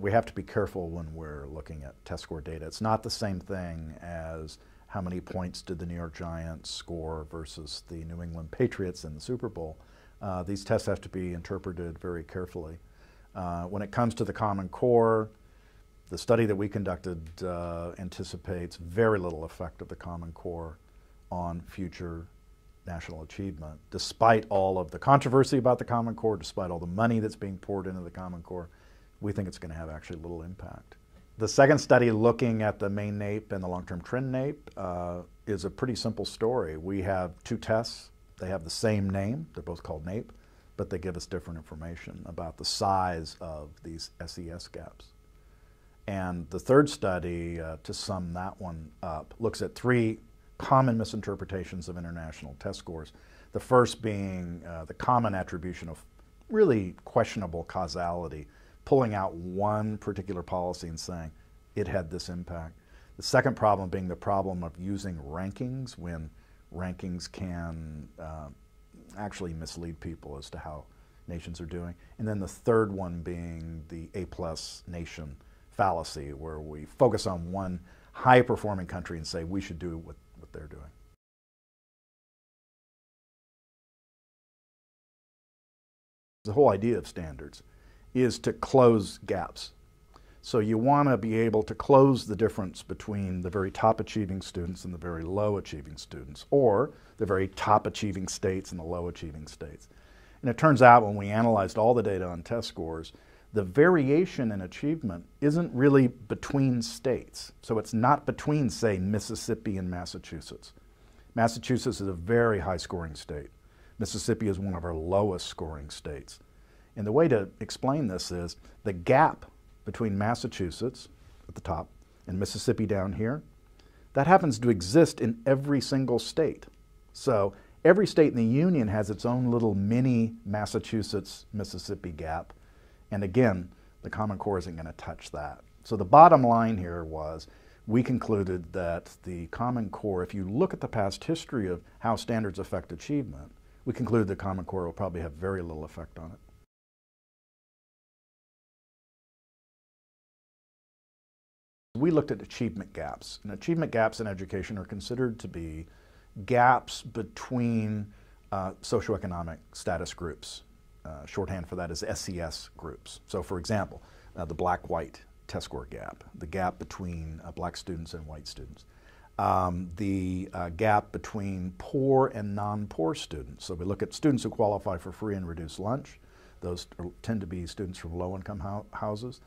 We have to be careful when we're looking at test score data. It's not the same thing as how many points did the New York Giants score versus the New England Patriots in the Super Bowl. Uh, these tests have to be interpreted very carefully. Uh, when it comes to the Common Core, the study that we conducted uh, anticipates very little effect of the Common Core on future national achievement, despite all of the controversy about the Common Core, despite all the money that's being poured into the Common Core we think it's going to have actually little impact. The second study looking at the main NAEP and the long-term trend NAEP uh, is a pretty simple story. We have two tests. They have the same name. They're both called NAEP, but they give us different information about the size of these SES gaps. And the third study, uh, to sum that one up, looks at three common misinterpretations of international test scores. The first being uh, the common attribution of really questionable causality pulling out one particular policy and saying it had this impact. The second problem being the problem of using rankings when rankings can uh, actually mislead people as to how nations are doing. And then the third one being the A plus nation fallacy, where we focus on one high performing country and say we should do what, what they're doing. The whole idea of standards is to close gaps. So you want to be able to close the difference between the very top achieving students and the very low achieving students, or the very top achieving states and the low achieving states. And it turns out when we analyzed all the data on test scores, the variation in achievement isn't really between states. So it's not between, say, Mississippi and Massachusetts. Massachusetts is a very high scoring state. Mississippi is one of our lowest scoring states. And the way to explain this is the gap between Massachusetts at the top and Mississippi down here, that happens to exist in every single state. So every state in the Union has its own little mini Massachusetts Mississippi gap. And again, the Common Core isn't going to touch that. So the bottom line here was we concluded that the Common Core, if you look at the past history of how standards affect achievement, we concluded the Common Core will probably have very little effect on it. We looked at achievement gaps, and achievement gaps in education are considered to be gaps between uh, socioeconomic status groups. Uh, shorthand for that is SES groups. So, for example, uh, the black white test score gap, the gap between uh, black students and white students, um, the uh, gap between poor and non poor students. So, we look at students who qualify for free and reduced lunch. Those tend to be students from low income ho houses.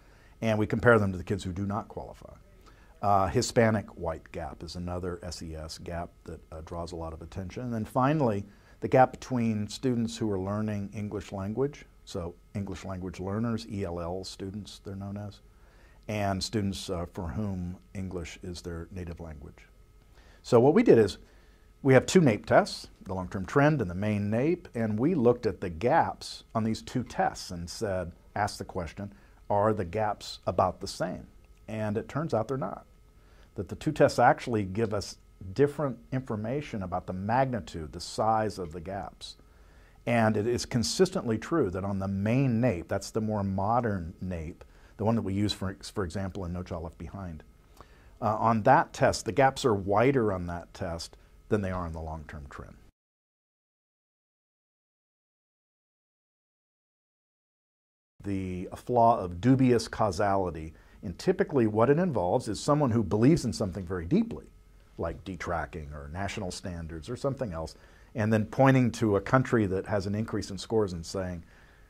And we compare them to the kids who do not qualify. Uh, Hispanic white gap is another SES gap that uh, draws a lot of attention. And then finally, the gap between students who are learning English language, so English language learners, ELL students they're known as, and students uh, for whom English is their native language. So what we did is we have two NAEP tests, the long-term trend and the main NAEP, and we looked at the gaps on these two tests and said, asked the question, are the gaps about the same? And it turns out they're not that the two tests actually give us different information about the magnitude, the size of the gaps. And it is consistently true that on the main NAEP, that's the more modern NAEP, the one that we use, for, for example, in No Child Left Behind, uh, on that test, the gaps are wider on that test than they are in the long-term trend. The flaw of dubious causality and typically, what it involves is someone who believes in something very deeply, like detracking or national standards or something else, and then pointing to a country that has an increase in scores and saying,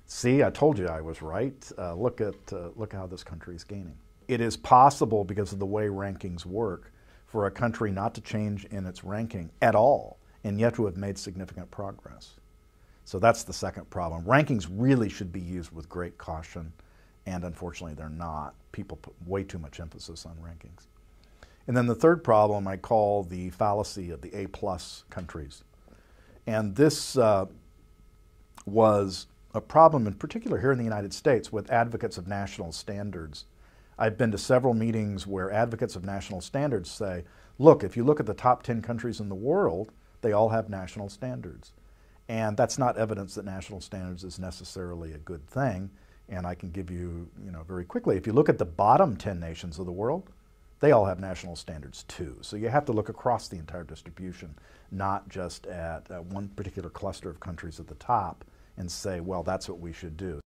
See, I told you I was right. Uh, look at uh, look how this country is gaining. It is possible because of the way rankings work for a country not to change in its ranking at all, and yet to have made significant progress. So that's the second problem. Rankings really should be used with great caution and unfortunately they're not. People put way too much emphasis on rankings. And then the third problem I call the fallacy of the A plus countries. And this uh, was a problem in particular here in the United States with advocates of national standards. I've been to several meetings where advocates of national standards say, look, if you look at the top 10 countries in the world, they all have national standards. And that's not evidence that national standards is necessarily a good thing And I can give you, you know, very quickly, if you look at the bottom 10 nations of the world, they all have national standards too. So you have to look across the entire distribution, not just at uh, one particular cluster of countries at the top and say, well, that's what we should do.